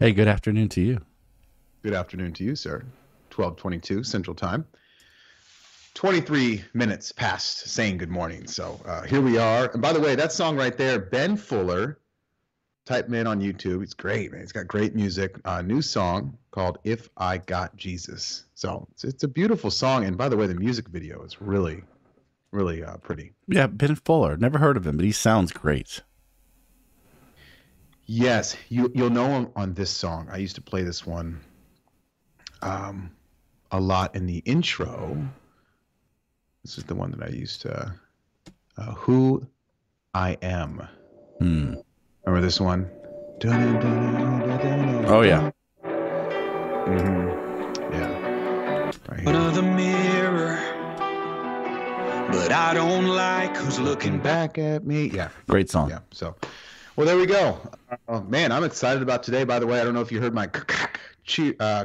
Hey, good afternoon to you. Good afternoon to you, sir. 1222 Central Time. 23 minutes past saying good morning. So uh, here we are. And by the way, that song right there, Ben Fuller, type him in on YouTube. It's great, man. It's got great music. A uh, new song called If I Got Jesus. So it's, it's, a beautiful song. And by the way, the music video is really, really uh, pretty. Yeah, Ben Fuller. Never heard of him, but he sounds great. Yes, you you'll know him on this song. I used to play this one um, a lot in the intro. This is the one that I used to. Uh, Who I am. Hmm. Remember this one? Oh yeah. Mm-hmm. Yeah. Right of the mirror, but I don't like who's looking back at me. Yeah. Great song. Yeah. So, well, there we go. Uh, man, I'm excited about today. By the way, I don't know if you heard my uh,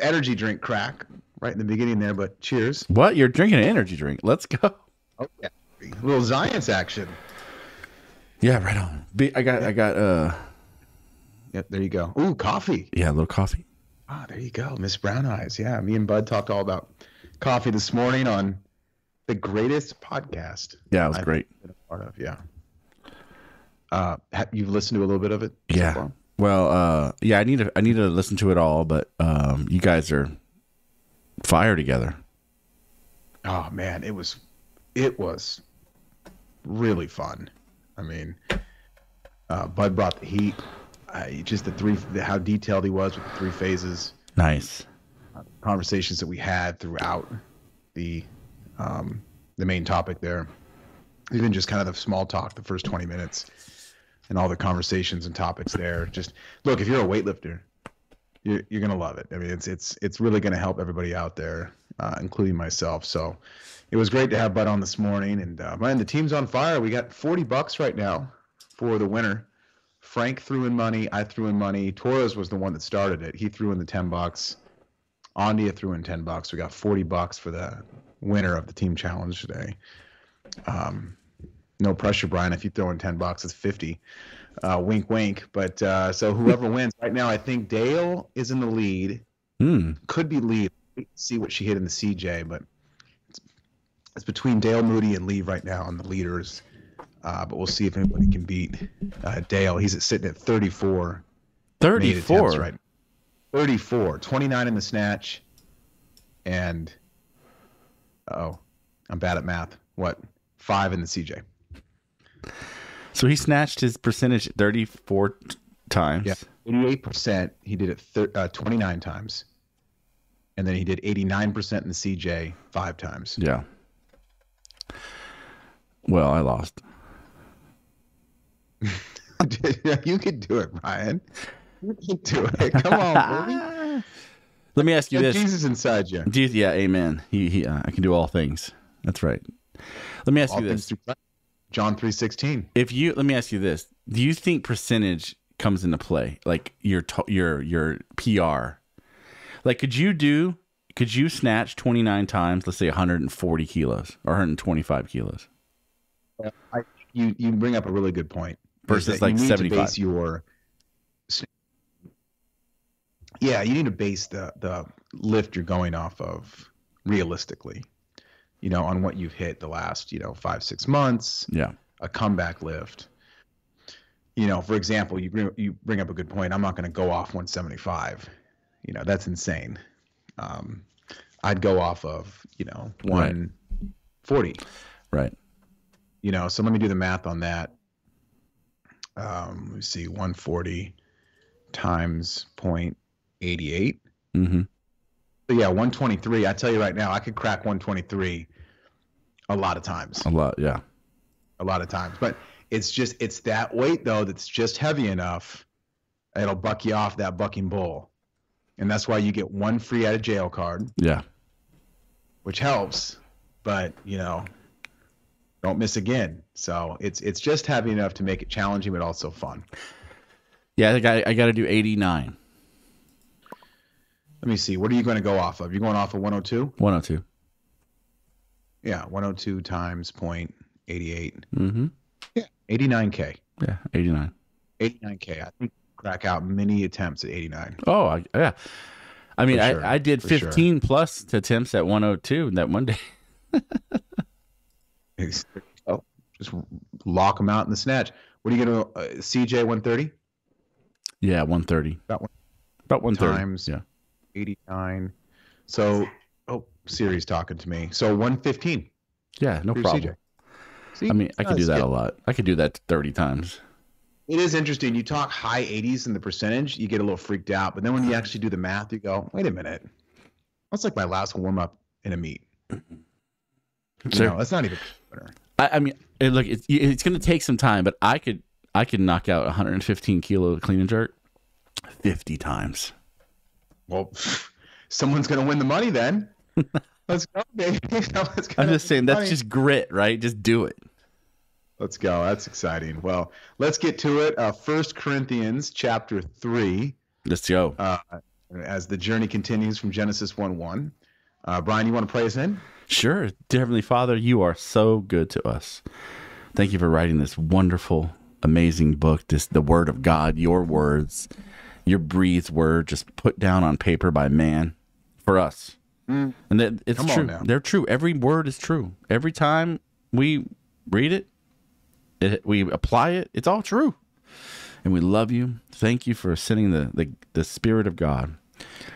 energy drink crack right in the beginning there, but cheers. What? You're drinking an energy drink? Let's go. Oh yeah, a little science action. Yeah, right on. I got, I got. uh Yep, there you go. Ooh, coffee. Yeah, a little coffee. Ah, there you go, Miss Brown Eyes. Yeah, me and Bud talked all about coffee this morning on the greatest podcast. Yeah, it was I've great. Been a part of, yeah. Uh, have, you've listened to a little bit of it. Yeah. So well, uh, yeah, I need to I need to listen to it all, but um, you guys are fire together. Oh man, it was it was really fun. I mean, uh, Bud brought the heat. Uh, just the three, the, how detailed he was with the three phases. Nice uh, conversations that we had throughout the um, the main topic there. Even just kind of the small talk, the first twenty minutes, and all the conversations and topics there. Just look, if you're a weightlifter, you're, you're gonna love it. I mean, it's it's it's really gonna help everybody out there, uh, including myself. So it was great to have Bud on this morning. And uh, man, the team's on fire. We got 40 bucks right now for the winner. Frank threw in money. I threw in money. Torres was the one that started it. He threw in the 10 bucks. Andia threw in 10 bucks. We got 40 bucks for the winner of the team challenge today. Um, no pressure, Brian. If you throw in 10 bucks, it's 50. Uh, wink, wink. But uh, so whoever wins right now, I think Dale is in the lead. Mm. Could be lead. See what she hit in the CJ, but it's, it's between Dale Moody and Lee right now on the leaders. Uh, but we'll see if anybody can beat uh, Dale. He's at, sitting at 34. 34. Right. 34. 29 in the snatch. And oh, I'm bad at math. What? Five in the CJ. So he snatched his percentage 34 times. Yeah, 88%. He did it thir- uh, 29 times. And then he did 89% in the CJ five times. Yeah. Well, I lost. you can do it, Ryan. You can do it. Come on. Let me ask you this: Jesus inside you. Jesus, yeah, Amen. He, he, uh, I can do all things. That's right. Let me ask all you this: John three sixteen. If you let me ask you this: Do you think percentage comes into play, like your your your PR? Like, could you do? Could you snatch twenty nine times? Let's say one hundred and forty kilos or one hundred and twenty five kilos. I, you you bring up a really good point. Versus like seventy five. Your yeah, you need to base the the lift you're going off of realistically you know, on what you've hit the last, you know, five, six months. Yeah. A comeback lift. You know, for example, you bring, you bring up a good point. I'm not going to go off 175. You know, that's insane. Um, I'd go off of, you know, 140. Right. You know, so let me do the math on that. Um, let me see, 140 times 0.88. Mm-hmm. But yeah, 123. I tell you right now, I could crack 123 a lot of times. A lot, yeah. A lot of times. But it's just it's that weight though that's just heavy enough. It'll buck you off that bucking bull. And that's why you get one free out of jail card. Yeah. Which helps, but you know, don't miss again. So it's it's just heavy enough to make it challenging but also fun. Yeah, I got I got to do 89. Let me see. What are you going to go off of? You're going off of 102? 102. Yeah, 102 times 0.88. Mm-hmm. Yeah, 89K. Yeah, 89. 89K. I think crack out many attempts at 89. Oh, I, yeah. I mean, sure, I, I did for sure. 15 plus attempts at 102 that one day. Oh, just lock them out in the snatch. What are you going to, uh, CJ 130? Yeah, 130. About one About 130. times. Yeah. 89. So, oh, Siri's talking to me. So 115. Yeah, no for problem. CJ. See? I mean, I could do that Yeah. a lot. I could do that 30 times. It is interesting. You talk high 80s in the percentage, you get a little freaked out. But then when you actually do the math, you go, wait a minute. That's like my last warm up in a meet. You Sure. know, that's not even. I, I mean, it, look, it's, it's going to take some time, but I could I could knock out 115 kilo clean and jerk 50 times. Well, someone's going to win the money then. Let's go, baby. I'm just saying that's money. just grit, right? Just do it. Let's go. That's exciting. Well, let's get to it. Uh, First Corinthians chapter 3. Let's go. uh, as the journey continues from Genesis 1 1. Uh, Brian, you want to pray us in? Sure. Dear Heavenly Father, you are so good to us. Thank you for writing this wonderful, amazing book, this the word of God, your words, your breathed word just put down on paper by man for us. And that it's Come true. now. They're true. Every word is true. Every time we read it, it we apply it, it's all true. And we love you. Thank you for sending the, the, the Spirit of God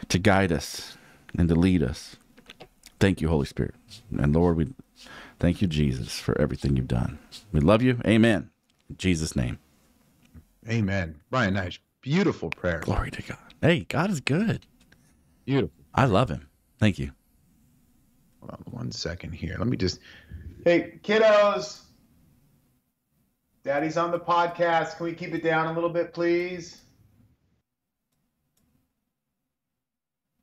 to guide us and to lead us. Thank you, Holy Spirit. And Lord, we thank you, Jesus, for everything you've done. We love you. Amen. In Jesus' name. Amen. Brian Neitsch, beautiful prayer. Glory to God. Hey, God is good. Beautiful. I love him. Thank you. Hold on one second here. Let me just. Hey, kiddos. Daddy's on the podcast. Can we keep it down a little bit, please?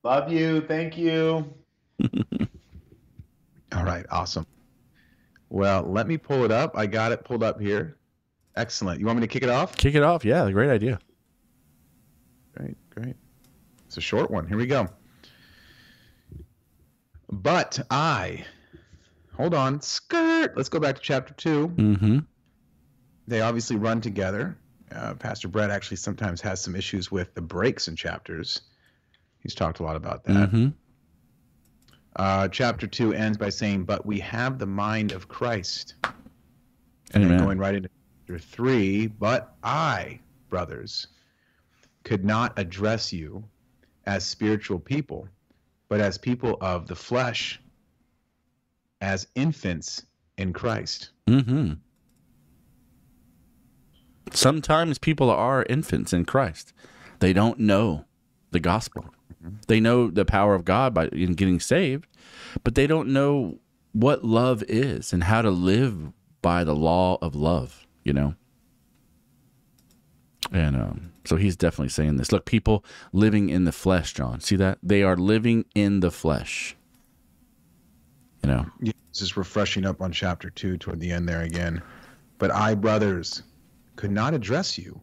Love you. Thank you. All right. Awesome. Well, let me pull it up. I got it pulled up here. Excellent. You want me to kick it off? Kick it off. Yeah, great idea. Great, great. It's a short one. Here we go. But I, hold on, skirt. Let's go back to chapter two. Mm-hmm. They obviously run together. Uh, Pastor Brett actually sometimes has some issues with the breaks in chapters. He's talked a lot about that. Mm-hmm. Uh, chapter two ends by saying, "But we have the mind of Christ." And then going right into chapter three, but I, brothers, could not address you as spiritual people, but as people of the flesh, as infants in Christ. Mm-hmm. Sometimes people are infants in Christ. They don't know the gospel. They know the power of God by in getting saved, but they don't know what love is and how to live by the law of love, you know? And um, so he's definitely saying this. Look, people living in the flesh, John. See that? They are living in the flesh. You know? Yeah, is refreshing up on chapter two toward the end there again. But I, brothers, could not address you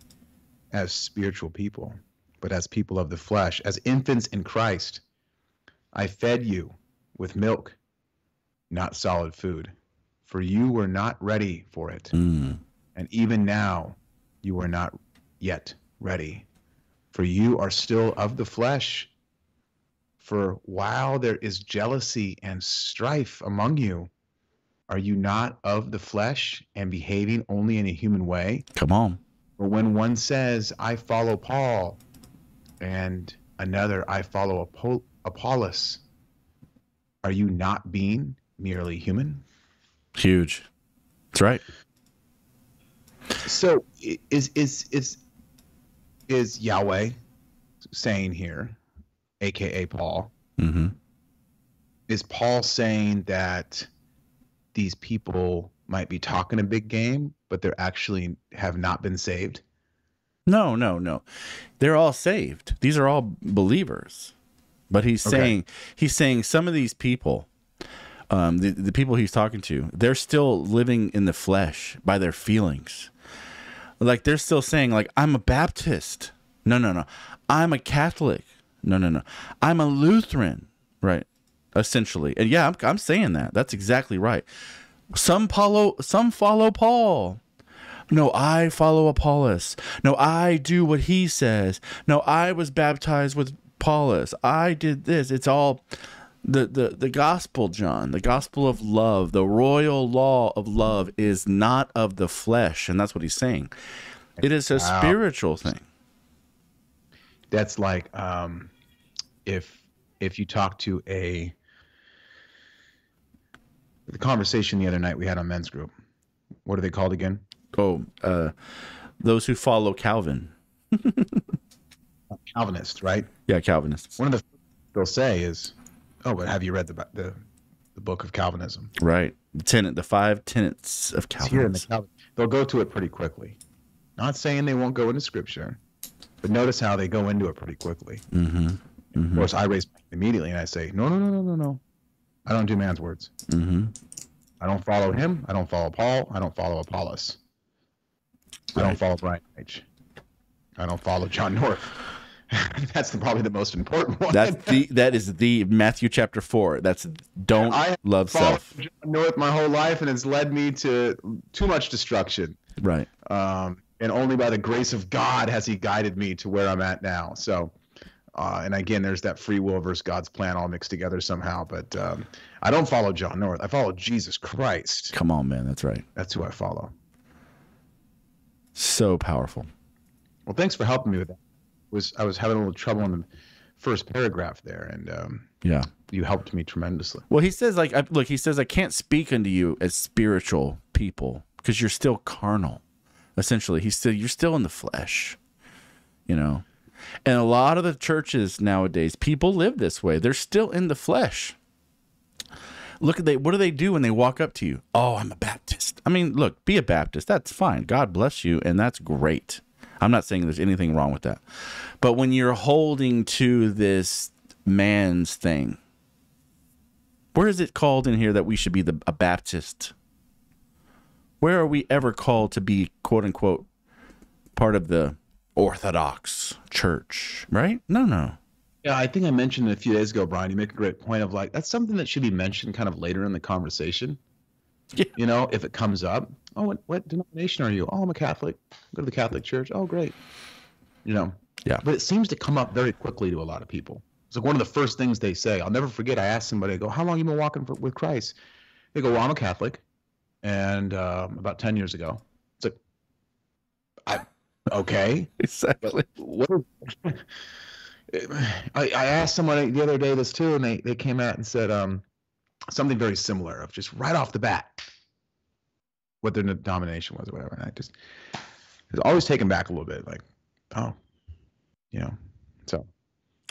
as spiritual people, but as people of the flesh, as infants in Christ. I fed you with milk, not solid food, for you were not ready for it. Mm. And even now, you are not yet ready, for you are still of the flesh. For while there is jealousy and strife among you, are you not of the flesh and behaving only in a human way? Come on. Or when one says, I follow Paul, and another, I follow Apo- Apollos, are you not being merely human? Huge. That's right. So is is is is Yahweh saying here, aka Paul? Mm-hmm. Is Paul saying that these people might be talking a big game, but they're actually have not been saved? No, no, no. They're all saved. These are all believers. But he's Okay. saying he's saying some of these people, um, the, the people he's talking to, they're still living in the flesh by their feelings. Like they're still saying, like, I'm a Baptist. No, no, no. I'm a Catholic. No, no, no. I'm a Lutheran. Right. Essentially. And yeah, I'm, I'm saying that. That's exactly right. Some follow some follow Paul. No, I follow Apollos. No, I do what he says. No, I was baptized with Paulus. I did this. It's all the, the the gospel, John, the gospel of love, the royal law of love is not of the flesh, and that's what he's saying. It is a Wow. spiritual thing. That's like um, if if you talk to a the conversation the other night we had on men's group. What are they called again? Oh, uh, those who follow Calvin. Calvinists, right? Yeah, Calvinists. One of the things they'll say is, "Oh, but have you read the the, the book of Calvinism?" Right. The tenet, the five tenets of in the Calvinism. Calvin. They'll go to it pretty quickly. Not saying they won't go into scripture, but notice how they go into it pretty quickly. Mm-hmm. Of course, I raise immediately and I say, "No, no, no, no, no, no. I don't do man's words. Mm-hmm. I don't follow him. I don't follow Paul. I don't follow Apollos. I don't follow Brian H. I don't follow John North. That's the, probably the most important one. That's the that is the Matthew chapter four. That's don't I love self. John North my whole life, and it's led me to too much destruction. Right. um, and only by the grace of God has He guided me to where I'm at now. So, uh, and again, there's that free will versus God's plan all mixed together somehow. But um, I don't follow John North. I follow Jesus Christ. Come on, man. That's right. That's who I follow. So powerful. Well, thanks for helping me with that. Was I was having a little trouble in the first paragraph there, and um, Yeah. you helped me tremendously. Well, he says like I, look. He says I can't speak unto you as spiritual people because you're still carnal. Essentially, he's still you're still in the flesh. You know, and a lot of the churches nowadays, people live this way. They're still in the flesh. Look at they. What do they do when they walk up to you? Oh, I'm a Baptist. I mean, look, be a Baptist. That's fine. God bless you, and that's great. I'm not saying there's anything wrong with that, but when you're holding to this man's thing, where is it called in here that we should be the a Baptist? Where are we ever called to be quote unquote part of the Orthodox Church? Right? No, no. Yeah, I think I mentioned it a few days ago, Brian. You make a great point of like that's something that should be mentioned kind of later in the conversation. Yeah. You know, if it comes up, oh, what, what denomination are you? Oh, I'm a Catholic. Go to the Catholic Church. Oh, great. You know. Yeah. But it seems to come up very quickly to a lot of people. It's like one of the first things they say. I'll never forget. I asked somebody, I go, "How long you been walking for, with Christ?" They go, "Well, I'm a Catholic, and um, about ten years ago." It's like, I, okay Exactly. what are, I, I asked someone the other day this too, and they, they came out and said um, something very similar of just right off the bat what their denomination was or whatever. And I just I was always taken back a little bit, like, oh, you know. So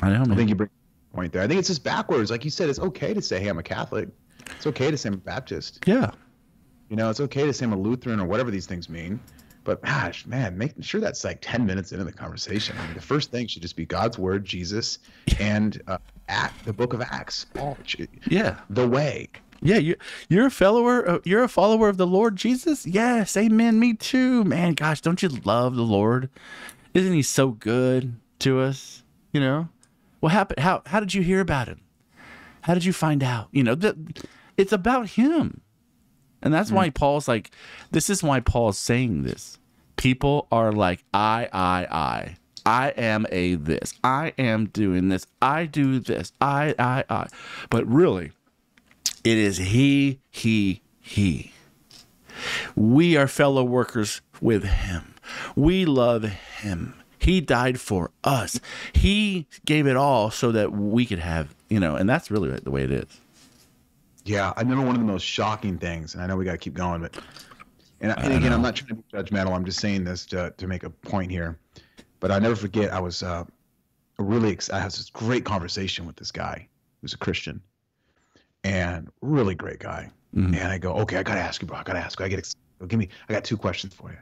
I know, I think you bring a point there. I think it's just backwards. Like you said, it's okay to say, hey, I'm a Catholic. It's okay to say I'm a Baptist. yeah. You know, it's okay to say I'm a Lutheran or whatever these things mean. But gosh, man, making sure that's like 10 minutes into the conversation. I mean, the first thing should just be God's word, Jesus, and uh, Act, the book of Acts, Paul, Yeah. the way. Yeah, you you're a follower you're a follower of the Lord Jesus? Yes, amen. Me too. Man, gosh, don't you love the Lord? Isn't he so good to us? You know? What happened? How how did you hear about him? How did you find out? You know, that it's about him. And that's why hmm. Paul's like this is why Paul's saying this. People are like I I I I am a this. I am doing this. I do this. I I I. But really, it is he, he, he. We are fellow workers with him. We love him. He died for us. He gave it all so that we could have, you know, and that's really the way it is. Yeah, I remember one of the most shocking things, and I know we got to keep going, but and, and again, I'm not trying to be judgmental. I'm just saying this to, to make a point here. But I never forget, I was uh, really ex- I had this great conversation with this guy who's a Christian, and really great guy. Mhm. And I go, okay, I gotta ask you, bro. I gotta ask you. I get ex- give me. I got two questions for you.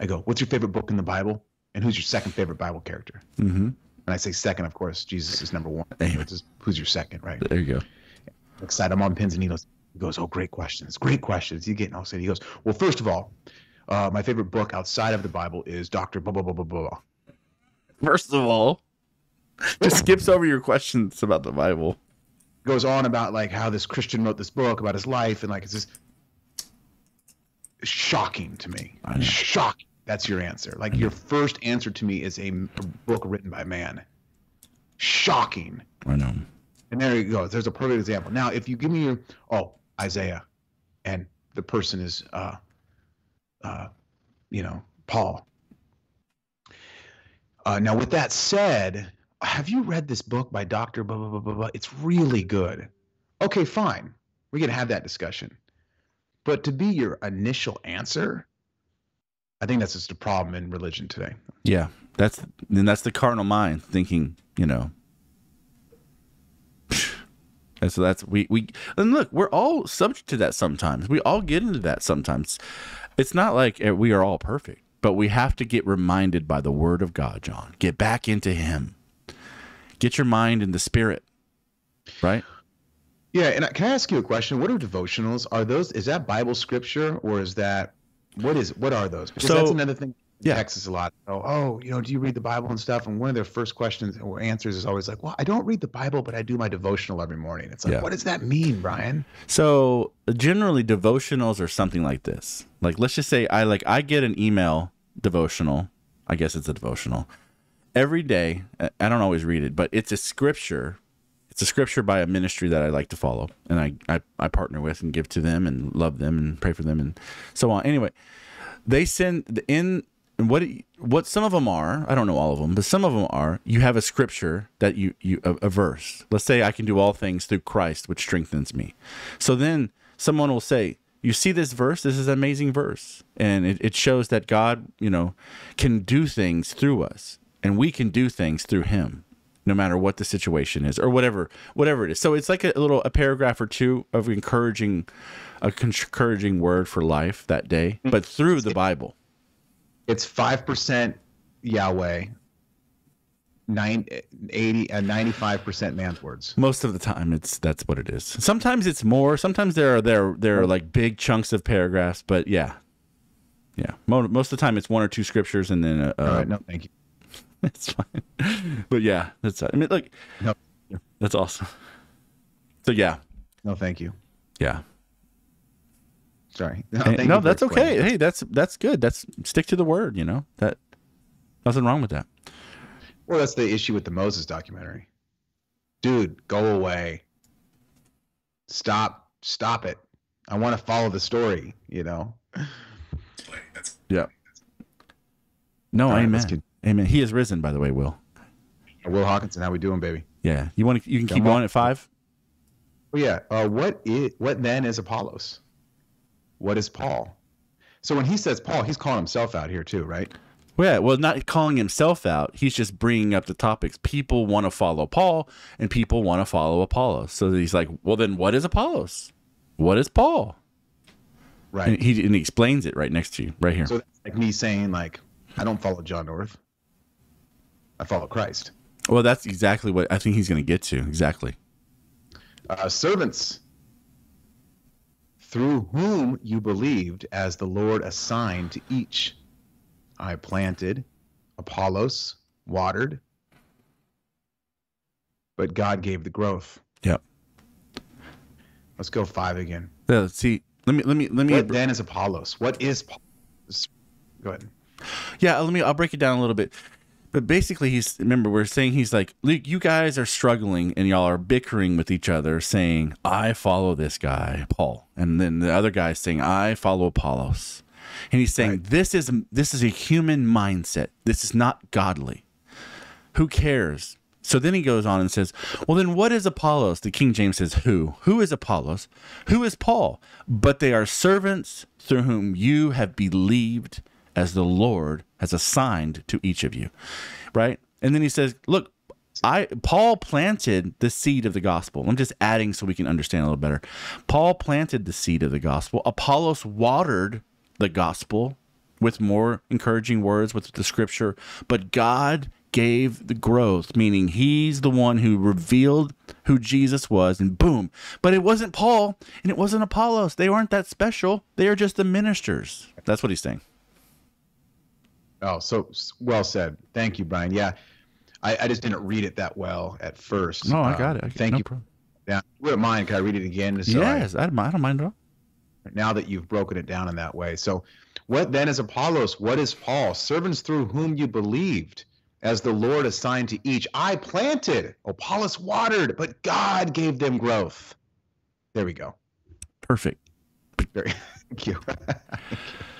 I go, what's your favorite book in the Bible, and who's your second favorite Bible character? Mm-hmm. And I say second, of course. Jesus is number one. Just, who's your second, right? There you go. excited. I'm on pins and needles. He goes, "Oh, great questions, great questions." You getting all excited. He goes, "Well, first of all, uh, my favorite book outside of the Bible is Doctor blah blah blah blah blah." First of all, just skips over your questions about the Bible. Goes on about like how this Christian wrote this book about his life and like it's just shocking to me. Shocking. That's your answer. Like your first answer to me is a book written by man. Shocking. I know. And there you go. There's a perfect example. Now, if you give me your oh Isaiah, and the person is uh, uh, you know Paul. Uh, now, with that said, have you read this book by Doctor blah blah blah blah blah? It's really good. Okay, fine. We can have that discussion. But to be your initial answer, I think that's just a problem in religion today. Yeah, that's then that's the carnal mind thinking. You know. And so that's we we and look, we're all subject to that sometimes. We all get into that sometimes. It's not like we are all perfect, but we have to get reminded by the word of God, John. Get back into him. Get your mind in the spirit. Right? Yeah, and can I ask you a question? What are devotionals? Are those is that Bible scripture or is that what is what are those? Because So- that's another thing. Yeah. Texas a lot. Oh, oh, you know, do you read the Bible and stuff? And one of their first questions or answers is always like, "Well, I don't read the Bible, but I do my devotional every morning." It's like, Yeah. what does that mean, Brian? So generally devotionals are something like this. Like let's just say I like I get an email devotional. I guess it's a devotional. Every day, I don't always read it, but it's a scripture. It's a scripture by a ministry that I like to follow and I, I, I partner with and give to them and love them and pray for them and so on. Anyway, they send in what what some of them are i don't know all of them but some of them are you have a scripture that you you a, a verse. Let's say i can do all things through christ which strengthens me. So then someone will say you see this verse? This is an amazing verse. And it, it shows that god you know can do things through us and we can do things through him no matter what the situation is or whatever whatever it is so it's like a, little a paragraph or two of encouraging a encouraging word for life that day but through the bible It's five percent Yahweh, nine, 80, and ninety-five percent man's words. Most of the time, it's that's what it is. Sometimes it's more. Sometimes there are there there are like big chunks of paragraphs. But yeah, yeah. Most of the time, it's one or two scriptures, and then uh, All right, no, thank you. it's fine. But yeah, that's. I mean, look, No, that's awesome. So yeah, no, thank you. yeah. Sorry. No, Hey, no, that's okay. Hey, that's that's good. That's stick to the word. You know that. Nothing wrong with that. Well, that's the issue with the Moses documentary. Dude, go away. Stop. Stop it. I want to follow the story, you know? Yeah. No, All right, amen. Amen. He is risen, by the way. Will. Will Hawkinson, how we doing, baby? Yeah. You want to? You can keep on. going at five. Oh yeah. Uh, what is what then is Apollos? What is Paul? So when he says Paul, he's calling himself out here too, right? Well, yeah, well, not calling himself out. He's just bringing up the topics. People want to follow Paul, and people want to follow Apollos. So he's like, well, then what is Apollos? What is Paul? Right. And he, and he explains it right next to you, right here. So that's like me saying like, I don't follow John North. I follow Christ. well, that's exactly what I think he's going to get to. Exactly. uh, servants through whom you believed as the Lord assigned to each. I planted, Apollos watered, but God gave the growth. Yep. Let's go five again. Yeah, Let's see, let me let me let me What then is Apollos? What is? Go ahead. Yeah, let me. I'll break it down a little bit. But basically, he's remember we're saying he's like, Luke, you guys are struggling and y'all are bickering with each other, saying, "I follow this guy, Paul," and then the other guy saying, "I follow Apollos," and he's saying, Right. "This is this is a human mindset. This is not godly. Who cares?" So then he goes on and says, Well, then what is Apollos? The King James says, Who? Who is Apollos? Who is Paul? But they are servants through whom you have believed as the Lord has assigned to each of you. Right? And then he says, Look, I Paul planted the seed of the gospel. I'm just adding so we can understand a little better. Paul planted the seed of the gospel. Apollos watered the gospel with more encouraging words with the scripture, but God gave the growth, meaning he's the one who revealed who Jesus was, and boom. But it wasn't Paul and it wasn't Apollos. They weren't that special. They are just the ministers. That's what he's saying. Oh, so well said. Thank you, Brian. Yeah, I, I just didn't read it that well at first. No, I Um, got it. I- Thank no you. problem. Yeah, you wouldn't mind? Can I read it again? So yes, I, don't mind- I don't mind at all. now that you've broken it down in that way. So, what then is Apollos? What is Paul? Servants through whom you believed, as the Lord assigned to each. I planted, Apollos watered, but God gave them growth. There we go. Perfect. Very, thank you.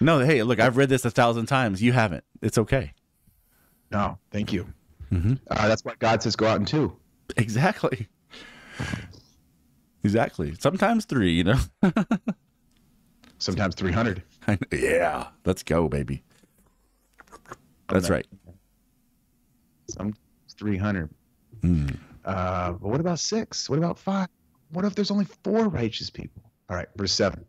No, hey, look, I've read this a thousand times. You haven't. It's okay. no, thank you. Mhm. Uh, that's why God says go out and two. Exactly. Exactly. Sometimes three, you know? Sometimes 300. yeah. Let's go, baby. That's right. Some 300. Mm. Uh, but what about six? What about five? What if there's only four righteous people? All right, verse seven.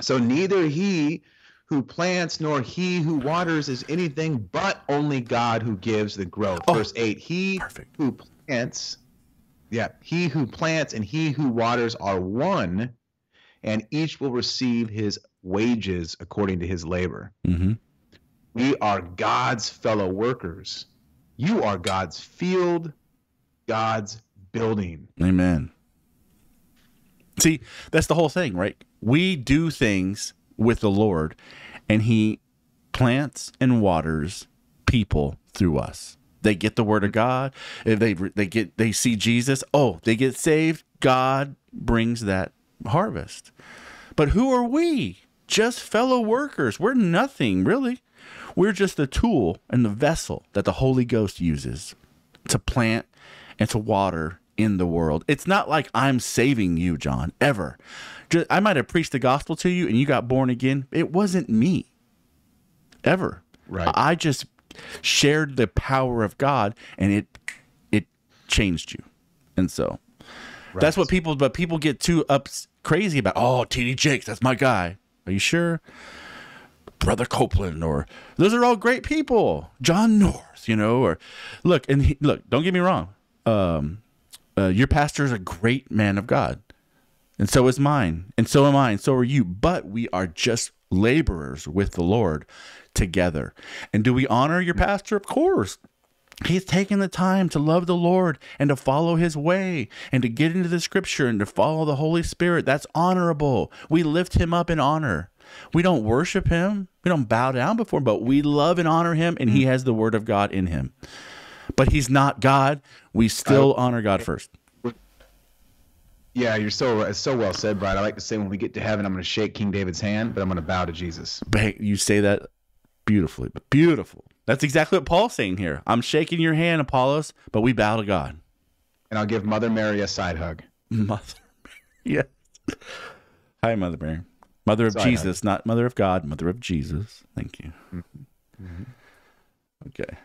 So neither he who plants nor he who waters is anything but only God who gives the growth. Oh, verse eight. He perfect. who plants, yeah, he who plants and he who waters are one, and each will receive his wages according to his labor. Mm-hmm. We are God's fellow workers. You are God's field, God's building. Amen. See, that's the whole thing, right? We do things with the Lord, and He plants and waters people through us. They get the word of God. They they get they see Jesus, oh, they get saved. God brings that harvest. But who are we? Just fellow workers. We're nothing, really. We're just the tool and the vessel that the Holy Ghost uses to plant and to water in the world. It's not like I'm saving you, John, ever. Ju- I might have preached the gospel to you and you got born again. It wasn't me, ever. Right. I just shared the power of God and it it changed you. And so that's what people but people get too up crazy about. Oh, TD Jakes, that's my guy. Are you sure? Brother Copeland, or those are all great people. John North, you know, or look and he, look. Don't get me wrong. Um, uh, your pastor is a great man of God, and so is mine, and so am I, and so are you. But we are just laborers with the Lord together. And do we honor your pastor? Of course. He's taken the time to love the Lord and to follow his way and to get into the scripture and to follow the Holy Spirit. That's honorable. We lift him up in honor. We don't worship him. We don't bow down before him, but we love and honor him and he has the word of God in him. But he's not God. We still honor God first. Yeah, you're so so well said, Brian. I like to say when we get to heaven, I'm going to shake King David's hand, but I'm going to bow to Jesus. But you say that beautifully, but beautiful. That's exactly what Paul's saying here. I'm shaking your hand, Apollos, but we bow to God. And I'll give Mother Mary a side hug. Mother Mary. Yes. Hi, Mother Mary. Mother of Sorry, Jesus, not Mother of God, Mother of Jesus. Thank you. Mm-hmm. Mm-hmm. Okay.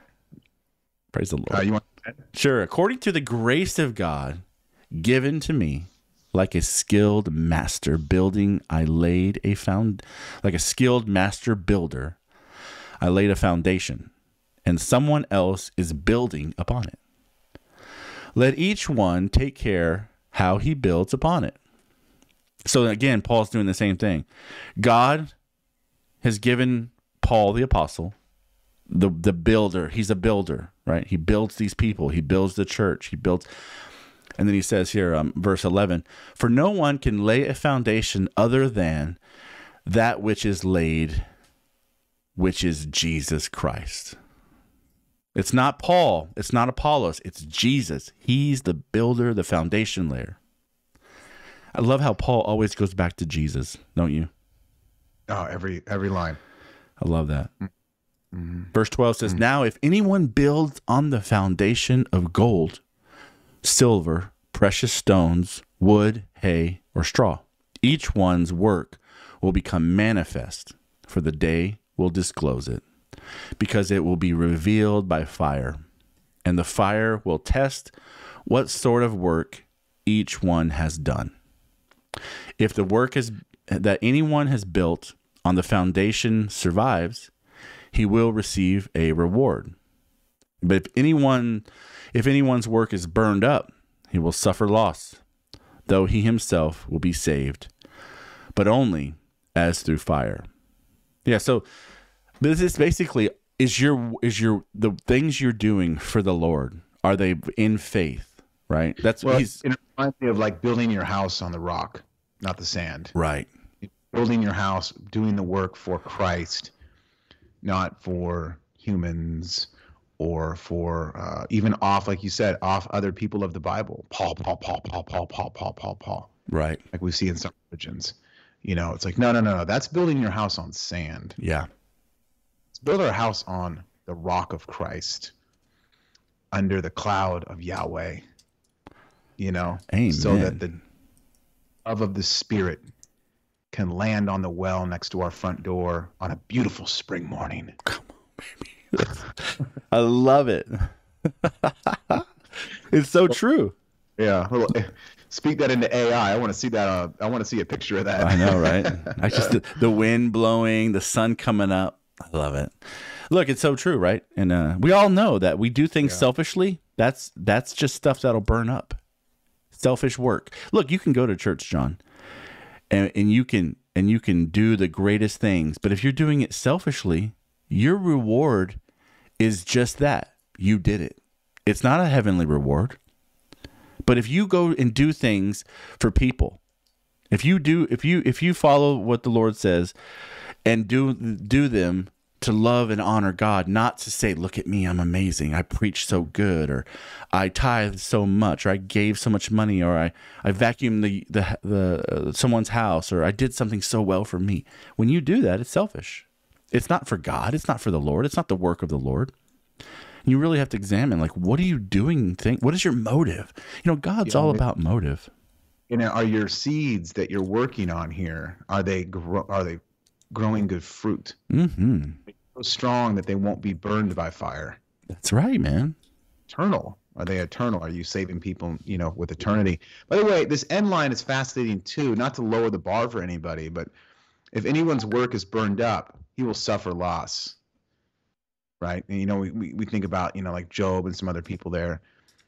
Praise the Lord. Uh, you want? Sure. According to the grace of God given to me, like a skilled master building, I laid a found like a skilled master builder, I laid a foundation, and someone else is building upon it. Let each one take care how he builds upon it. So again, Paul's doing the same thing. God has given Paul the apostle the the builder. He's a builder, right? He builds these people. He builds the church. He builds, and then he says here, um, verse eleven: For no one can lay a foundation other than that which is laid, which is Jesus Christ. It's not Paul. It's not Apollos. It's Jesus. He's the builder, the foundation layer. I love how Paul always goes back to Jesus, don't you? Oh, every every line. I love that. Mm-hmm. Verse 12 says, mm. Now if anyone builds on the foundation of gold, silver, precious stones, wood, hay, or straw, each one's work will become manifest, for the day will disclose it, because it will be revealed by fire, and the fire will test what sort of work each one has done. If the work is that anyone has built on the foundation survives, he will receive a reward. But if anyone if anyone's work is burned up, he will suffer loss, though he himself will be saved, but only as through fire. Yeah, so this is basically is your is your the things you're doing for the Lord, are they in faith? Right? That's Well, he's it reminds me of like building your house on the rock. not the sand. Right. Building your house, doing the work for Christ, not for humans or for uh, even off, like you said, off other people of the Bible. Paul, Paul, Paul, Paul, Paul, Paul, Paul, Paul, Paul. Right. Like we see in some religions. You know, it's like, no, no, no, no. That's building your house on sand. Yeah. Let's build our house on the rock of Christ, under the cloud of Yahweh. You know, Amen. so that the love of the Spirit can land on the well next to our front door on a beautiful spring morning. Come on, baby. I love it. it's so true. Yeah, eh, speak that into AI. I want to see that. Uh, I want to see a picture of that. I know, right? I just the, the wind blowing, the sun coming up. I love it. Look, it's so true, right? And uh, we all know that we do things selfishly. That's that's just stuff that'll burn up. Selfish work. Look, you can go to church, John, and, and you can and you can do the greatest things. But if you're doing it selfishly, your reward is just that. You did it. It's not a heavenly reward. But if you go and do things for people, if you do if you if you follow what the Lord says and do do them to love and honor God, not to say, "Look at me, I'm amazing. I preach so good," or "I tithe so much," or "I gave so much money," or "I I vacuumed the the the uh, someone's house," or "I did something so well for me." When you do that, it's selfish. It's not for God. It's not for the Lord. It's not the work of the Lord. And You really have to examine, like, what are you doing? Think, what is your motive? You know, God's Yeah, all it- about motive. you know, are your seeds that you're working on here are they are they growing good fruit? hmm So strong that they won't be burned by fire. That's right, man. Eternal. Are they eternal? Are you saving people, you know, with eternity? By the way, this end line is fascinating too. Not to lower the bar for anybody, but if anyone's work is burned up, he will suffer loss. Right? And you know, we, we, we think about, you know, like Job and some other people there.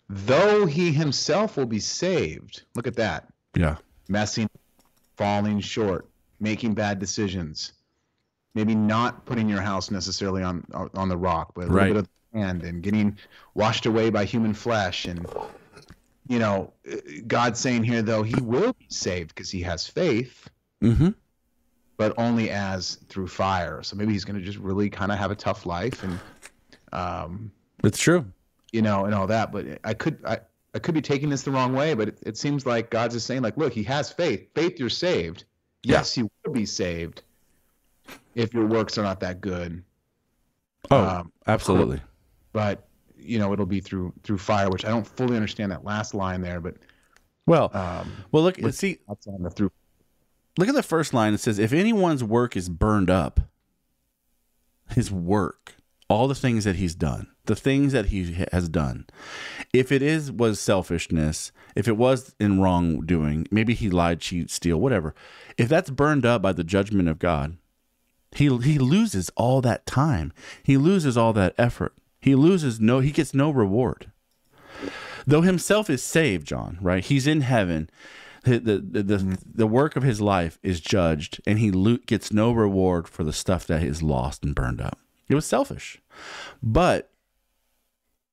Though he himself will be saved. Look at that. Yeah. messing, falling short, making bad decisions, maybe not putting your house necessarily on on the rock, but a Right. little bit of sand and getting washed away by human flesh. And you know, God saying here though he will be saved because he has faith, Mm-hmm. but only as through fire. So maybe he's going to just really kind of have a tough life and. Um, It's true. you know, and all that. But I could I, I could be taking this the wrong way, but it, it seems like God's just saying, like, look, he has faith. Faith, you're saved. Yeah. Yes, you will be saved if your works are not that good. Oh, Um, absolutely. But you know, it'll be through through fire, which I don't fully understand that last line there, but Well, um, well, look. See, that's on the through. look at the first line. It says, "If anyone's work is burned up, his work, all the things that he's done, the things that he has done, if it is was selfishness, if it was in wrongdoing, maybe he lied, cheat, steal, whatever. If that's burned up by the judgment of God, he he loses all that time. He loses all that effort. He loses no. He gets no reward." though himself is saved, John, right? He's in heaven. The, the, the, the, work of his life is judged, and he lo- gets no reward for the stuff that is lost and burned up. It was selfish. But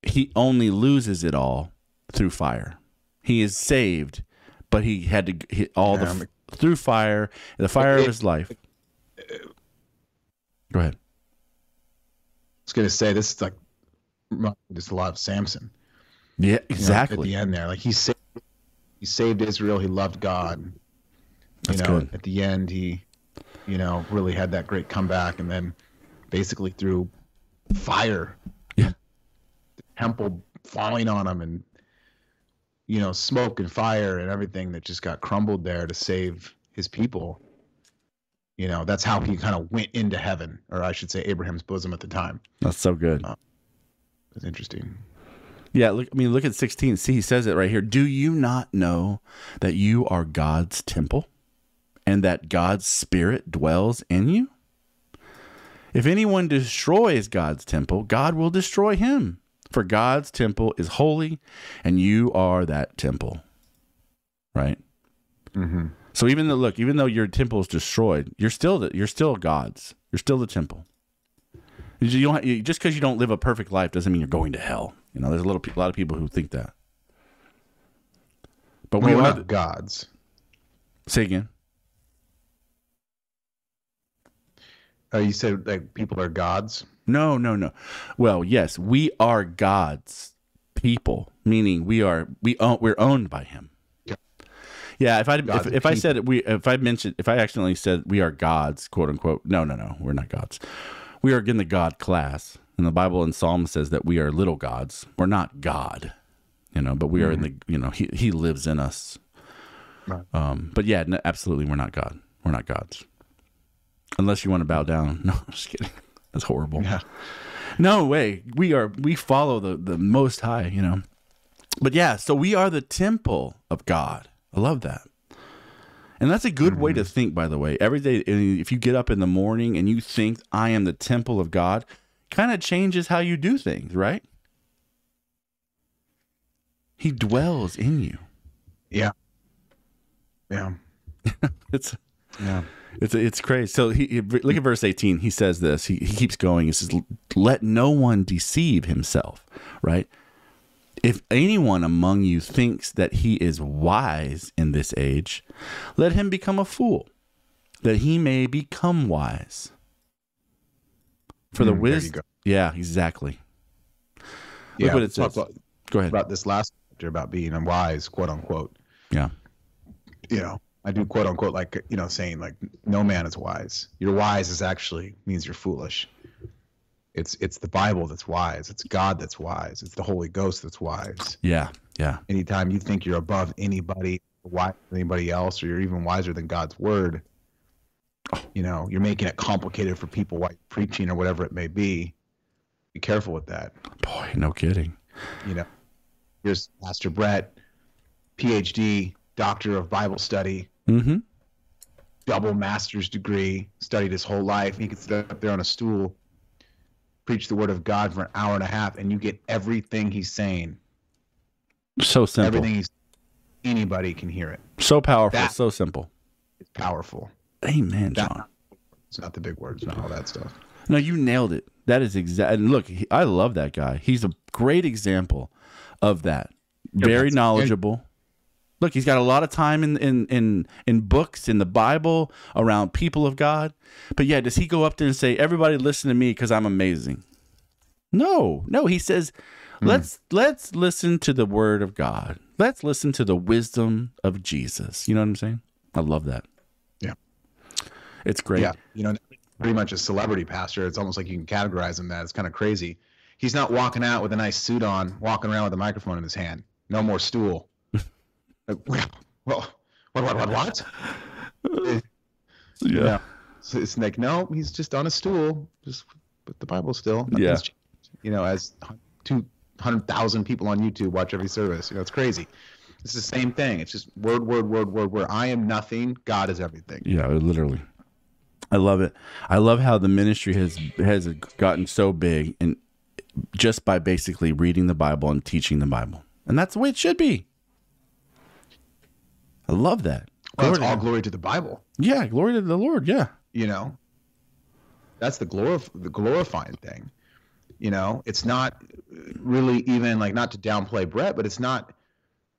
he only loses it all through fire. He is saved, but he had to hit all Yeah, the through fire, the fire of his life. Go ahead. I was gonna say this is like just a lot of Samson. Yeah, you know, at the end there, like he saved, he saved Israel. He loved God. You That's know, good. at the end, he, you know, really had that great comeback, and then basically through fire, Yeah. the temple falling on him, and you know, smoke and fire and everything that just got crumbled there to save his people. You know, that's how he kind of went into heaven, or I should say, Abraham's bosom at the time. That's so good. It's interesting. Yeah, look. I mean, look at sixteen. See, he says it right here. Do you not know that you are God's temple, and that God's Spirit dwells in you? If anyone destroys God's temple, God will destroy him. For God's temple is holy, and you are that temple. Right. Mm-hmm. So even though look, even though your temple is destroyed, you're still the, you're still God's. You're still the temple. You don't have, just because you don't live a perfect life doesn't mean you're going to hell. You know, there's a little a lot of people who think that. But we are gods. Say again. Uh, you said like people are gods. No, no, no. Well, yes, we are God's people, meaning we are we own, we're owned by Him. Yeah. If I if, if I said we if I mentioned if I accidentally said we are gods, quote unquote. No, no, no. We're not gods. We are in the God class. And the Bible in Psalm says that we are little gods. We're not God, you know, but we are in the you know He He lives in us. Right. Um, but yeah, no, absolutely, we're not God. We're not gods. Unless you want to bow down. No, I'm just kidding. That's horrible. Yeah. No way. We are we follow the the most high, you know. But yeah, so we are the temple of God. I love that. And that's a good way to mm-hmm. think by the way. Every day if you get up in the morning and you think I am the temple of God, kind of changes how you do things, right? He dwells in you. Yeah. Yeah. It's Yeah. It's it's crazy. So he, look at verse eighteen. He says this. He, he keeps going. He says, "Let no one deceive himself." Right. If anyone among you thinks that he is wise in this age, let him become a fool, that he may become wise. For the Mm, wisdom, yeah, exactly. Yeah. what it says. About, Go ahead. about this last chapter about being unwise, quote unquote. Yeah, You know, I do quote unquote like you know saying like no man is wise. Your wise is actually means you're foolish. It's it's the Bible that's wise. It's God that's wise. It's the Holy Ghost that's wise. yeah, yeah, Anytime you think you're above anybody, wiser than anybody else, or you're even wiser than God's word, you know, you're making it complicated for people while you're preaching or whatever it may be. Be careful with that. boy, no kidding. You know, here's Pastor Brett, PhD, Doctor of Bible Study, Mm-hmm. double master's degree, studied his whole life. He could sit up there on a stool, preach the word of God for an hour and a half, and you get everything he's saying. So simple, Everything he's anybody can hear it. so powerful, That- so simple. It's powerful. Amen, That- Jon. It's not the big words, not all that stuff. No, you nailed it. That is exact. And look, he, I love that guy. He's a great example of that. Very knowledgeable. Look, he's got a lot of time in, in in in books in the Bible around people of God. But yeah, does he go up there and say, "Everybody, listen to me because I'm amazing"? No, no. He says, hmm. "Let's let's listen to the Word of God. Let's listen to the wisdom of Jesus." You know what I'm saying? I love that. Yeah. it's great. Yeah, you know, pretty much a celebrity pastor. It's almost like you can categorize him that. It's kind of crazy. He's not walking out with a nice suit on, walking around with a microphone in his hand. No more stool. Like, well, what, what, what, what? yeah. So it's like, no, he's just on a stool, just with the Bible still. Yeah. Changed. You know, as two hundred thousand people on YouTube watch every service. You know, it's crazy. It's the same thing. It's just word, word, word, word, word. I am nothing. God is everything. Yeah, literally. I love it. I love how the ministry has has gotten so big and just by basically reading the Bible and teaching the Bible. And that's the way it should be. I love that. Well, Glory it's all glory to the Bible. yeah, glory to the Lord. Yeah. you know that's the glorif- the glorifying thing you know it's not really even like not to downplay brett but it's not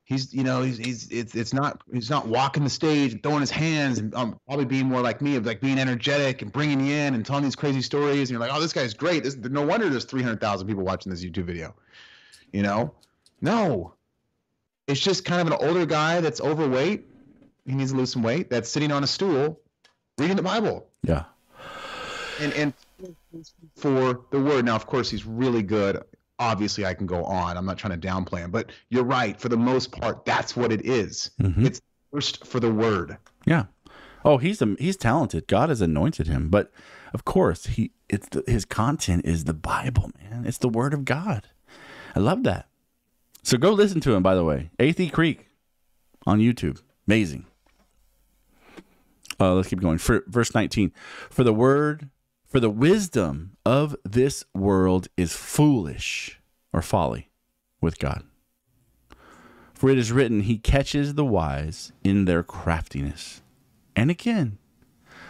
he's you know he's he's it's, it's not he's not walking the stage and throwing his hands and um, probably being more like me of like being energetic and bringing you in and telling these crazy stories and you're like oh this guy's great this, no wonder there's 300000 people watching this youtube video you know no it's just kind of an older guy that's overweight he needs to lose some weight that's sitting on a stool reading the bible Yeah. and and for the word now of course he's really good obviously i can go on i'm not trying to downplay him but you're right for the most part that's what it is. Mhm. it's first for the word Yeah. Oh, he's a, he's talented. God has anointed him, but of course, he it's the, his content is the Bible, man. It's the word of God. I love that. So go listen to him by the way. Athey Creek on YouTube. Amazing. Uh, let's keep going. For, verse 19. For the word, for the wisdom of this world is foolish or folly with God. For it is written, He catches the wise in their craftiness. And again,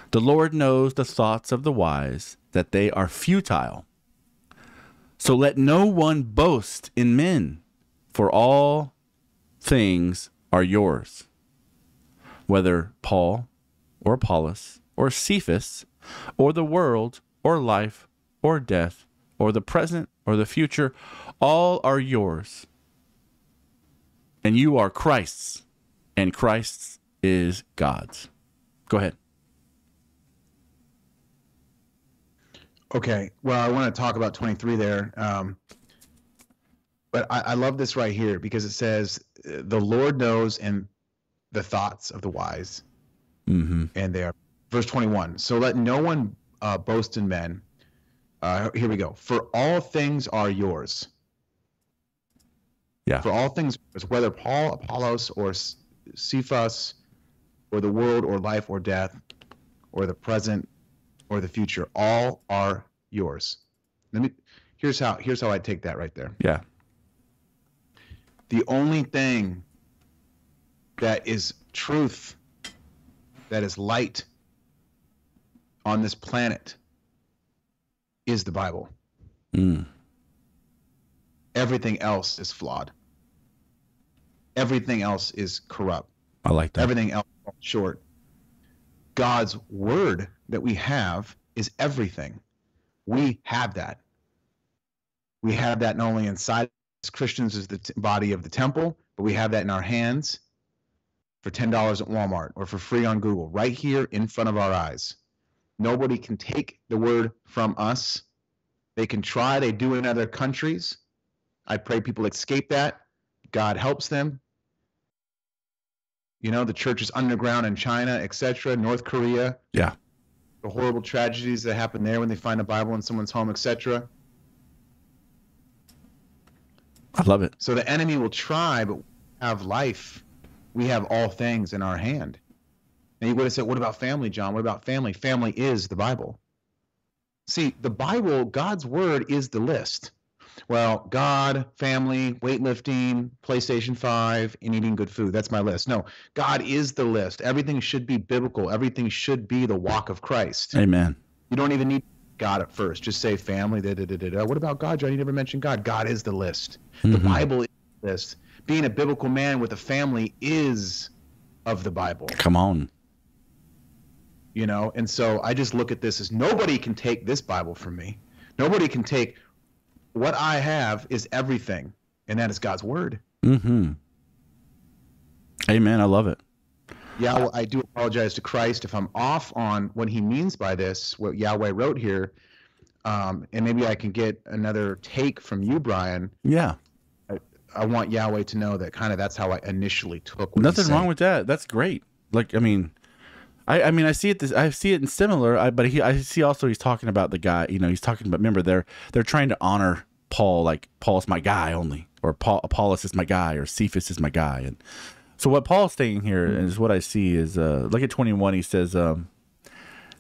the Lord knows the thoughts of the wise, that they are futile. So let no one boast in men, for all things are yours. Whether Paul or Apollos or Cephas or the world, or life, or death, or the present, or the future, all are yours. And you are Christ's, and Christ's is God's. Go ahead. Okay. Well, I want to talk about 23 there. Um, but I, I love this right here because it says, the Lord knows and the thoughts of the wise, Mm-hmm. and they are. Verse 21. So let no one uh, boast in men. Uh, here we go. For all things are yours. Yeah. For all things, whether Paul, Apollos, or Cephas, or the world, or life, or death, or the present, or the future, all are yours. Let me. Here's how. Here's how I take that right there. Yeah. The only thing that is truth, that is light on this planet, is the Bible. Mm. Everything else is flawed. Everything else is corrupt. I like that. Everything else falls short. God's word that we have is everything. We have that. We have that not only inside as Christians as the t- body of the temple, but we have that in our hands for $10 at Walmart or for free on Google, right here in front of our eyes. Nobody can take the word from us. They can try, they do in other countries. I pray people escape that. God helps them. You know, the church is underground in China, etc., North Korea. Yeah. The horrible tragedies that happen there when they find a Bible in someone's home, etc. I love it. So the enemy will try, but have life. We have all things in our hand. And you would have said, what about family, Jon? What about family? Family is the Bible. See, the Bible, God's word is the list. Well, God, family, weightlifting, PlayStation 5, and eating good food. That's my list. No, God is the list. Everything should be biblical. Everything should be the walk of Christ. Amen. You don't even need God at first. Just say family. Da, da, da, da, da. What about God, Jon? You never mentioned God. God is the list. The Mhm. Bible is the list. Being a biblical man with a family is of the Bible. Come on. You know, and so I just look at this as nobody can take this Bible from me. Nobody can take what I have is everything, and that is God's word. Mm-hmm. Amen. I love it. Yahweh, I do apologize to Christ if I'm off on what he means by this, what Yahweh wrote here. Um, and maybe I can get another take from you, Brian. Yeah. I want Yahweh to know that kind of that's how I initially took. What Nothing wrong with that. That's great. Like, I mean, I, I mean, I see it. This, I see it in similar. I, but he, I see also he's talking about the guy. You know, he's talking about. Remember, they're they're trying to honor Paul. Like Paul's my guy only, or Paul Apollos is my guy, or Cephas is my guy. And so what Paul's saying here is what I see is uh, look at twenty one. He says, um,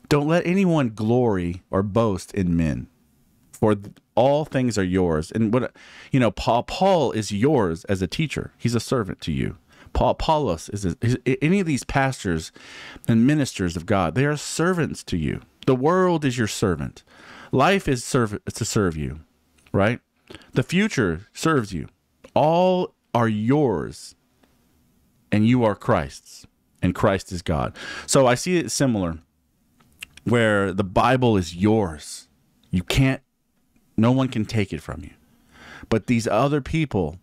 "Don't let anyone glory or boast in men." for all things are yours. And what you know, Paul Paul is yours as a teacher. He's a servant to you. Paul Apollos is, a, any of these pastors and ministers of God. They are servants to you. The world is your servant. Life is serve to serve you, right? The future serves you. All are yours, and you are Christ's, and Christ is God. So I see it similar, where the Bible is yours. You can't no one can take it from you. But these other people,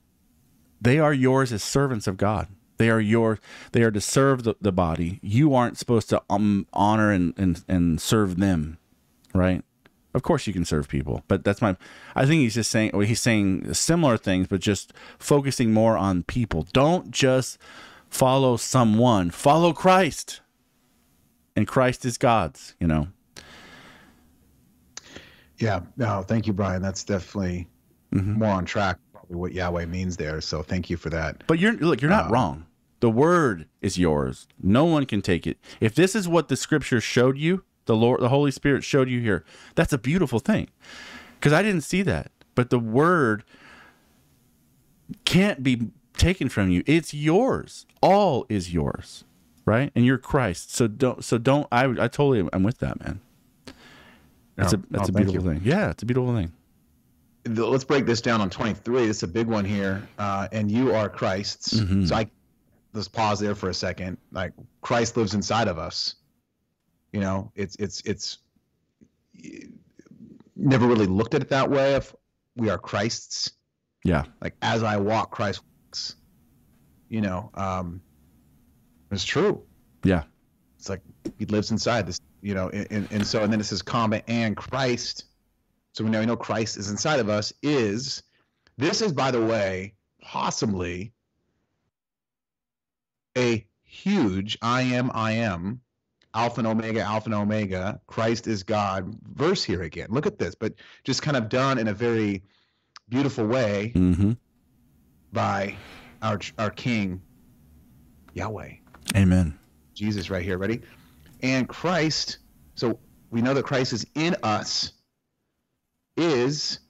they are yours as servants of God. They are your they are to serve the, the body. You aren't supposed to um, honor and, and and serve them, right? Of course you can serve people, but that's my I think he's just saying well, he's saying similar things but just focusing more on people. Don't just follow someone, follow Christ. And Christ is God's, you know. Yeah. No, thank you, Brian. That's definitely Mhm. more on track. Probably what Yahweh means there. So thank you for that. But you're look, you're not Uh, wrong. The word is yours. No one can take it. If this is what the scripture showed you, the Lord, the Holy Spirit showed you here, that's a beautiful thing. Because I didn't see that. But the word can't be taken from you. It's yours. All is yours. Right? And you're Christ. So don't so don't I I totally I'm with that, man. That's No, a that's no, a beautiful thing. Yeah, it's a beautiful thing. Let's break this down on 23. This is a big one here. Uh, and you are Christ's. Mhm. So I let's pause there for a second. Like Christ lives inside of us. You know, it's it's it's never really looked at it that way. If we are Christ's, Yeah. like as I walk, Christ walks. You know, um, it's true. Yeah. It's like he lives inside this, you know, and, and, so and then it says comma and Christ. So we now we know Christ is inside of us. Is this is by the way possibly a huge I am I am Alpha and Omega Alpha and Omega Christ is God verse here again. Look at this, but just kind of done in a very beautiful way Mm-hmm. by our our King Yahweh. Amen. Jesus right here. Ready? And Christ, so we know that Christ is in us, is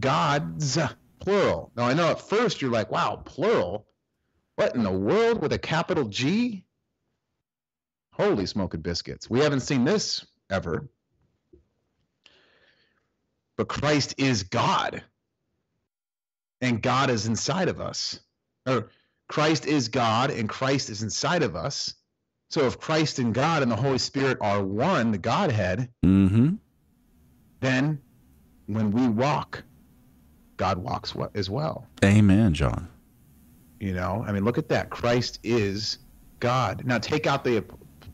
God's plural. Now I know at first you're like, wow, plural? What in the world with a capital G? Holy smoking biscuits. We haven't seen this ever. But Christ is God. And God is inside of us. Or Christ is God and Christ is inside of us. So if Christ and God and the Holy Spirit are one, the Godhead, Mm-hmm. then when we walk, God walks wa- as well. Amen, Jon. You know, I mean, look at that. Christ is God. Now take out the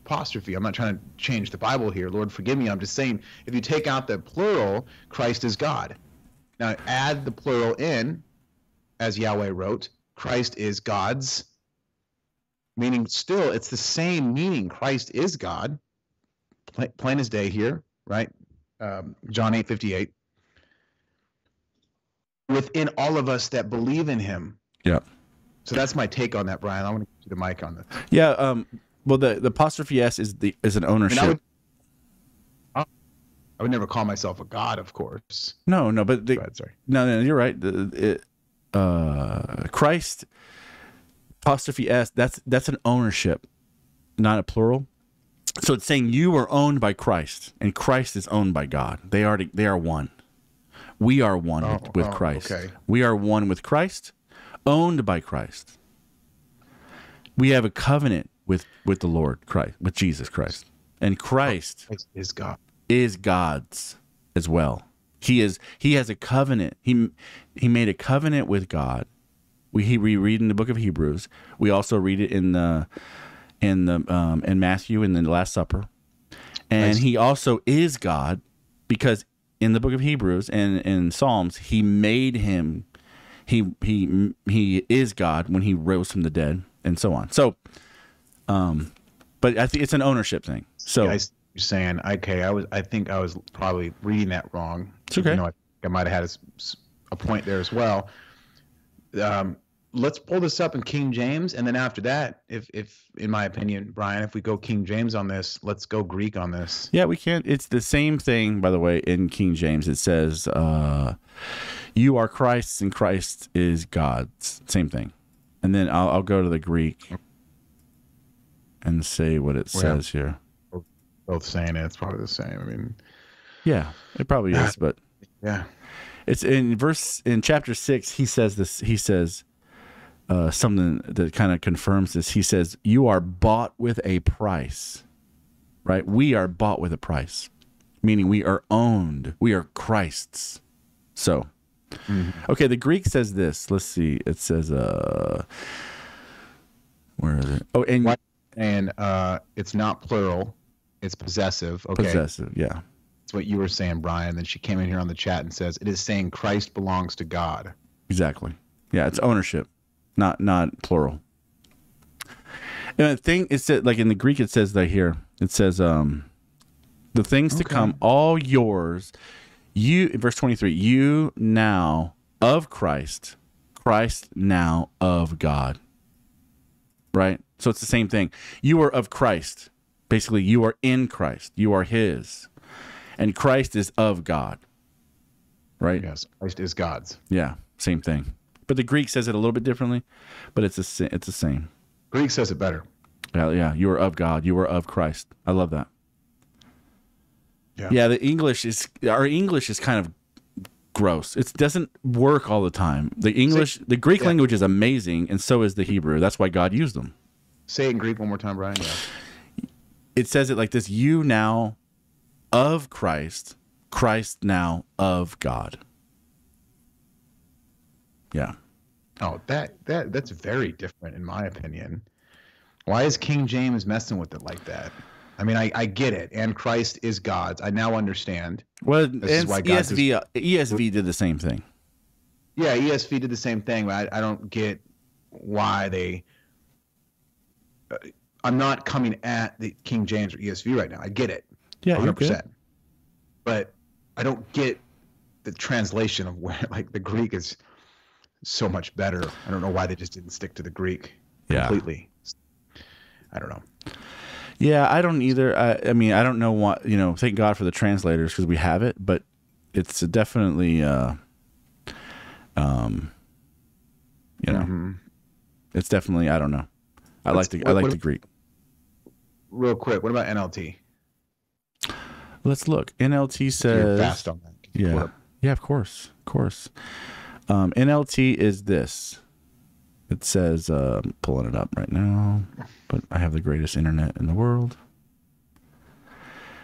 apostrophe. I'm not trying to change the Bible here. Lord, forgive me. I'm just saying if you take out the plural, Christ is God. Now add the plural in, as Yahweh wrote, Christ is God's. Meaning, still, it's the same meaning. Christ is God. Pla- Plain as day here, right? Um, John 8 58. Within all of us that believe in him. Yeah. So that's my take on that, Brian. I want to get you the mic on this. Yeah. Um. Well, the the apostrophe s is the is an ownership. I would, I would never call myself a god, of course. no, no, but the, Go ahead, sorry. no, no, you're right. The, it, uh, Christ apostrophe s. That's that's an ownership, not a plural. So it's saying you are owned by Christ, and Christ is owned by God. They are they are one. We are one Oh, with, oh, Christ. okay. We are one with Christ, owned by Christ. We have a covenant with with the Lord Christ, with Jesus Christ, and Christ Christ is God. is God's as well. He is he has a covenant. He he made a covenant with God. We he, we read in the book of Hebrews. We also read it in the in the um, in Matthew in the Last Supper. And Nice. he also is God because in the book of Hebrews and in Psalms he made him he he he is God when he rose from the dead and so on. So um but I think it's an ownership thing. So you're saying okay. I was. I think I was probably reading that wrong. It's okay. You know, I, I might have had a point there as well. Um, let's pull this up in King James, and then after that, if if in my opinion, Brian, if we go King James on this, let's go Greek on this. Yeah, we can't. It's the same thing, by the way, in King James. It says, uh, "You are Christ's, and Christ is God's." Same thing. And then I'll, I'll go to the Greek and say what it says here. Both saying it, it's probably the same. I mean, Yeah, it probably is, but yeah. it's in verse in chapter six. He says this. He says uh, something that kind of confirms this. He says, "You are bought with a price." Right? We are bought with a price, meaning we are owned. We are Christ's. So, okay. The Greek says this. Let's see. It says, "Uh, where is it? Oh, and? And uh, it's not plural; it's possessive. Okay, possessive. Yeah, that's what you were saying, Brian. Then she came in here on the chat and says it is saying Christ belongs to God. Exactly. Yeah, it's ownership, not not plural. And the thing is that like in the Greek it says that here. It says um the things to come all yours you verse 23 you now of Christ Christ now of God. Right? So it's the same thing. You are of Christ. Basically you are in Christ. You are his. And Christ is of God. Right? Yes, Christ is God's. Yeah, same thing. But the Greek says it a little bit differently, but it's the it's the same. Greek says it better. Yeah, yeah. You are of God. You are of Christ. I love that. Yeah. Yeah, the English is our English is kind of gross. It doesn't work all the time. The English, the Greek yeah. language is amazing, and so is the Hebrew. That's why God used them. Say it in Greek one more time, Brian. Yeah. It says it like this: You now of Christ Christ now of God. Yeah. Oh, that that that's very different in my opinion. Why is King James messing with it like that? I mean, I, I get it, and Christ is God's. I now understand. Well, This is why God ESV uh, ESV did the same thing. Yeah, ESV did the same thing, but I, I don't get why they. I'm not coming at the King James or ESV right now. I get it, Yeah, you're 100. good. percent But I don't get the translation of where like the Greek is so much better. I don't know why they just didn't stick to the Greek Yeah. completely. I don't know. Yeah, I don't either. I, I mean, I don't know what you know. Thank God for the translators because we have it, but it's definitely, uh, um, you know, Mhm. it's definitely. I don't know. I like the I like what- the Greek. Real quick, what about NLT? Let's look. NLT You're says. fast on that. Can you pull it Yeah, up? yeah, of course, of course. Um, NLT is this. It says, uh, I'm pulling it up right now, but I have the greatest internet in the world.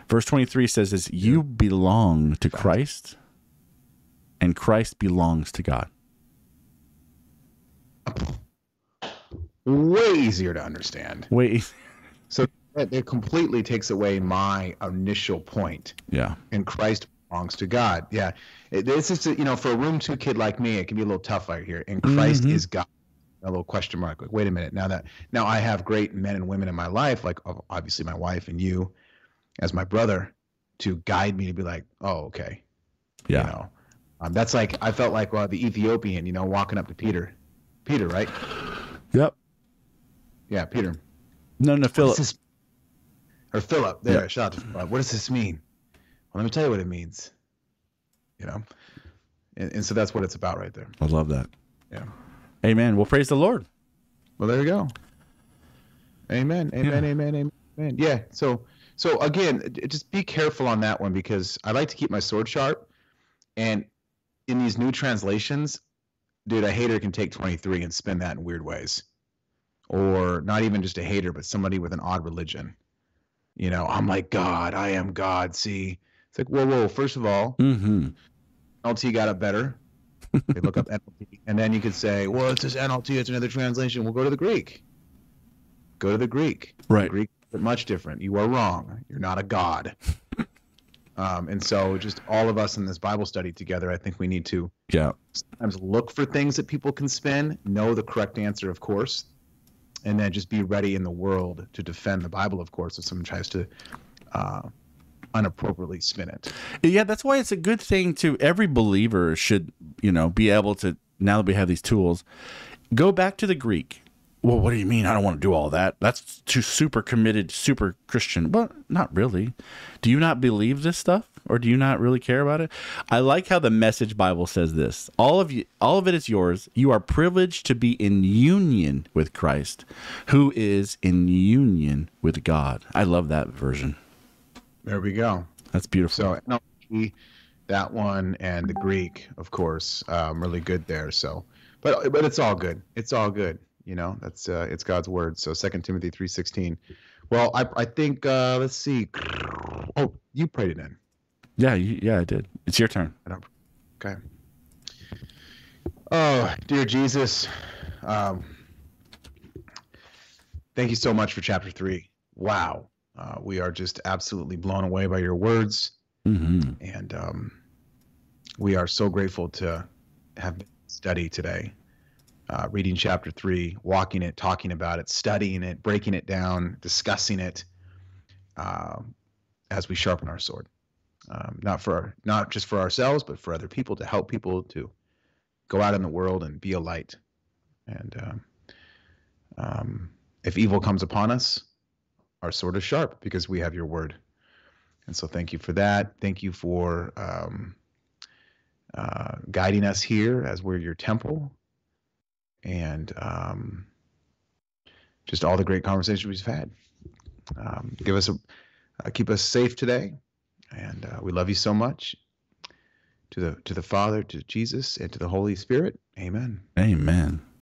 Verse 23 says, this, you belong to Christ, and Christ belongs to God." Way easier to understand. Wait, So it, it completely takes away my initial point. yeah, and Christ belongs to God. Yeah, It- this is you know for a room two kid like me, it can be a little tough right here. And Christ Mhm. is God. A little question mark. Like, wait a minute. Now that now I have great men and women in my life, like obviously my wife and you, as my brother, to guide me to be like, oh okay, yeah, you know, um, that's like I felt like well, the Ethiopian, you know, walking up to Peter, Peter, right? yep. Yeah, Peter. No, no, Philip. this- or Philip. There, Yeah. shout out to Philip. What does this mean? Well, let me tell you what it means. You know, and, and so that's what it's about right there. I love that. Yeah. Amen. Well, praise the Lord. Well, there you go. Amen. Amen. Yeah. Amen. Amen. Amen. Yeah. So, so again, just be careful on that one because I like to keep my sword sharp, and in these new translations, dude, a hater can take twenty three and spin that in weird ways, or not even just a hater, but somebody with an odd religion. You know, I'm like God. I am God. See, it's like whoa, whoa. First of all, Mm-hmm. NLT got it better. They look up NLT, and then you could say, "Well, it's just NLT. It's another translation." We'll go to the Greek. Go to the Greek. Right. Greek is much different. You are wrong. You're not a god. um, and so, just all of us in this Bible study together, I think we need to Yeah. sometimes look for things that people can spin, know the correct answer, of course, and then just be ready in the world to defend the Bible, of course, if someone tries to uh, unappropriately spin it. Yeah, that's why it's a good thing to every believer should, you know, be able to now that we have these tools, go back to the Greek. Well, what do you mean? I don't want to do all that. That's too super committed, super Christian. Well, not really. Do you not believe this stuff, or do you not really care about it? I like how the Message Bible says this. All of you, all of it is yours. You are privileged to be in union with Christ, who is in union with God. I love that version. There we go. That's beautiful. So that one, and the Greek, of course, um, really good there. So, but but it's all good. It's all good. You know, that's uh, it's God's word. So Second Timothy three sixteen. Well, I I think uh, let's see. Oh, you prayed it in. Yeah, you, yeah, I did. It's your turn. Okay. Oh, dear Jesus, um, thank you so much for chapter three. Wow, uh, we are just absolutely blown away by your words. Mm-hmm. and um, we are so grateful to have study today uh, reading chapter three walking it talking about it studying it breaking it down discussing it uh, as we sharpen our sword um, not for not just for ourselves but for other people to help people to go out in the world and be a light and um, um, if evil comes upon us our sword is sharp because we have your word and so thank you for that. Thank you for um, uh, guiding us here as we're your temple. And um, just all the great conversations we've had. Give us a, uh, keep us safe today. And uh, we love you so much. To the to the Father, to Jesus, and to the Holy Spirit. Amen. Amen.